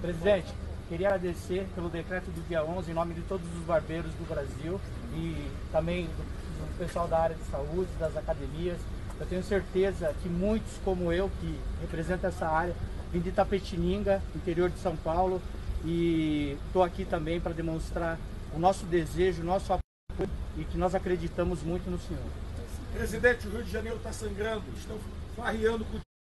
Presidente, queria agradecer pelo decreto do dia 11, em nome de todos os barbeiros do Brasil e também do, do pessoal da área de saúde, das academias. Eu tenho certeza que muitos como eu, que representam essa área, vim de Tapetininga, interior de São Paulo, e estou aqui também para demonstrar o nosso desejo, o nosso apoio e que nós acreditamos muito no Senhor. Presidente, o Rio de Janeiro está sangrando, estão farreando com